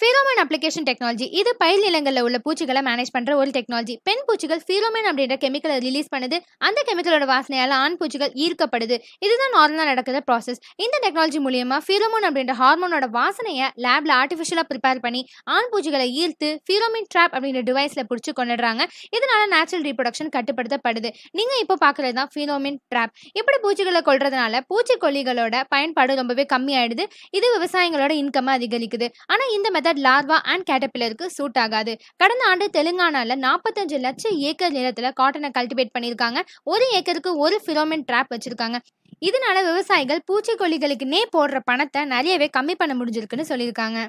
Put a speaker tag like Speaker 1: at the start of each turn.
Speaker 1: Fe ஃபீரோமன் application technology இது பயிர் நிலங்களில் உள்ள பூச்சிகளை மேனேஜ் பண்ற ஒரு டெக்னாலஜி பெண் பூச்சிகள் ஃபீரோமோன் அப்படின்ற கெமிக்கலை ரிலீஸ் பண்ணுது. அந்த கெமிக்கலோட வாசனையால ஆண் பூச்சிகள் ஈர்க்கப்படுது. இதுதான் நார்மலாக நடக்கிற ப்ராசஸ் இந்த டெக்னாலஜி மூலியமா ஃபீரோமோன் அப்படின்ற ஹார்மோனோட வாசனையை லேப்ல ஆர்டிஃபிஷியலாக ப்ரிப்பேர் பண்ணி ஆண் பூச்சிகளை ஈர்த்து ஃபீரோமின் ட்ராப் அப்படின்ற டிவைஸ்ல பிடிச்சி கொண்டுடுறாங்க. இதனால நேச்சுரல் ரீப்ரொடக்ஷன் கட்டுப்படுத்தப்படுது. நீங்க இப்போ பார்க்குறது தான் ஃபீரோமின் ட்ராப் இப்படி பூச்சிகளை கொல்றதுனால பூச்சிக்கொல்லிகளோட பயன்பாடு ரொம்பவே கம்மியாயிடுது. இது விவசாயிகளோட இன்கம் அதிகரிக்குது. ஆனா இந்த மெத்தட் லார்வா அண்ட் கேட்டபில்லருக்கு சூட் ஆகாது. கடந்த ஆண்டு தெலுங்கானாவில் நாற்பத்தஞ்சு லட்சம் ஏக்கர் நிலத்தில் காட்டனை கல்டிவேட் பண்ணியிருக்காங்க. ஒரு ஏக்கருக்கு ஒரு ஃபிரோமின் ட்ராப் வச்சிருக்காங்க. இதனால விவசாயிகள் பூச்சிக்கொல்லிகளுக்குன்னே போடுற பணத்தை நிறையவே கம்மி பண்ண முடிஞ்சிருக்குன்னு சொல்லியிருக்காங்க.